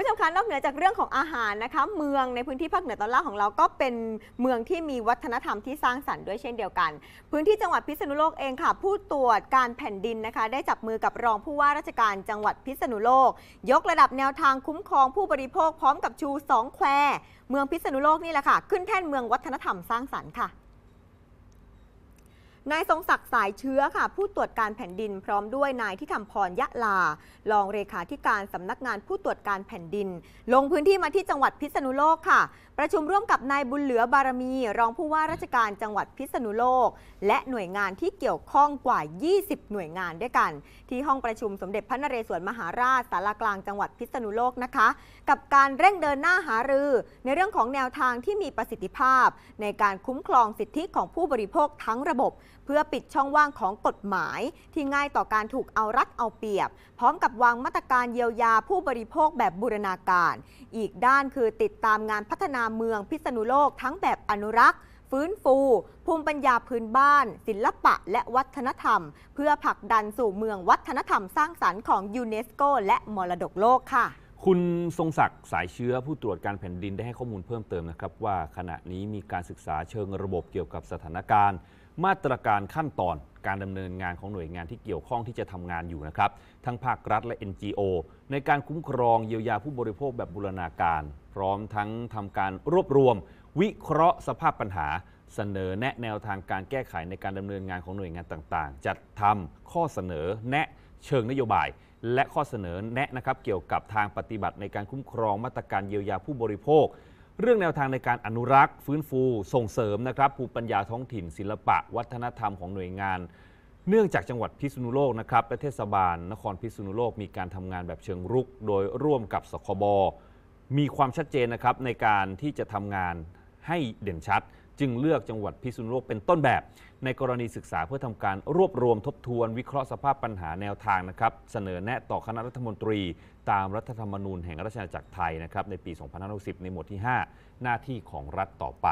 ผู้ชมคะนอกเหนือจากเรื่องของอาหารนะคะ เมืองในพื้นที่ภาคเหนือตอนล่างของเราก็เป็นเมืองที่มีวัฒนธรรมที่สร้างสรรค์ด้วยเช่นเดียวกัน พื้นที่จังหวัดพิษณุโลกเองค่ะ ผู้ตรวจการแผ่นดินนะคะ ได้จับมือกับรองผู้ว่าราชการจังหวัดพิษณุโลก ยกระดับแนวทางคุ้มครองผู้บริโภคพร้อมกับชูสองแควเมืองพิษณุโลกนี่แหละค่ะ ขึ้นแท่นเมืองวัฒนธรรมสร้างสรรค์ค่ะ นายทรงศักดิ์สายเชื้อค่ะ ผู้ตรวจการแผ่นดินพร้อมด้วยนายที่ทำพรยะลา รองเลขาธิการสำนักงานผู้ตรวจการแผ่นดิน ลงพื้นที่มาที่จังหวัดพิษณุโลกค่ะ ประชุมร่วมกับนายบุญเหลือบารมี รองผู้ว่าราชการจังหวัดพิษณุโลก และหน่วยงานที่เกี่ยวข้องกว่า 20 หน่วยงานด้วยกัน ที่ห้องประชุมสมเด็จพระนเรศวรมหาราชสารากลางจังหวัดพิษณุโลกนะคะ กับการเร่งเดินหน้าหารือ ในเรื่องของแนวทางที่มีประสิทธิภาพ ในการคุ้มครองสิทธิของผู้บริโภคทั้งระบบเพื่อปิดช่องว่างของกฎหมาย ที่ง่ายต่อการถูกเอารัดเอาเปรียบ พร้อมกับวางมาตรการเยียวยาผู้บริโภคแบบบูรณาการ อีกด้านคือติดตามงานพัฒนาเมืองพิษณุโลกทั้งแบบอนุรักษ์ฟื้นฟู ภูมิปัญญาพื้นบ้าน ศิลปะและวัฒนธรรม เพื่อผลักดันสู่เมืองวัฒนธรรมสร้างสรรค์ของยูเนสโกและมรดกโลกค่ะ คุณทรงศักดิ์สายเชื้อผู้ตรวจการแผ่นดินได้ให้ข้อมูลเพิ่มเติมนะครับ ว่าขณะนี้มีการศึกษาเชิงระบบเกี่ยวกับสถานการณ์ มาตรการขั้นตอนการดำเนินงานของหน่วยงานที่เกี่ยวข้องที่จะทำงานอยู่นะครับ ทั้งภาครัฐและ NGO ในการคุ้มครองเยียวยาผู้บริโภคแบบบูรณาการ พร้อมทั้งทำการรวบรวม วิเคราะห์สภาพปัญหา เสนอแนะแนวทางการแก้ไขในการดำเนินงานของหน่วยงานต่างๆ จัดทำข้อเสนอแนะเชิงนโยบาย และข้อเสนอแนะนะครับเกี่ยวกับทางปฏิบัติในการคุ้มครองมาตรการเยียวยาผู้บริโภค เรื่องแนวทางในการอนุรักษ์ ฟื้นฟู ส่งเสริมนะครับภูมิปัญญาท้องถิ่น ศิลปะ วัฒนธรรมของหน่วยงาน เนื่องจากจังหวัดพิษณุโลกนะครับและเทศบาล นครพิษณุโลกมีการทำงานแบบเชิงรุก โดยร่วมกับสคบมีความชัดเจนนะครับในการที่จะทำงานให้เด่นชัด จึงเลือกจังหวัดพิษณุโลกเป็นต้นแบบ ในกรณีศึกษาเพื่อทำการรวบรวมทบทวน วิเคราะห์สภาพปัญหาแนวทางนะครับ เสนอแนะต่อคณะรัฐมนตรี ตามรัฐธรรมนูญแห่งราชอาณาจักรไทยนะครับในปี 2560 ในหมวดที่ 5 หน้าที่ของรัฐต่อไป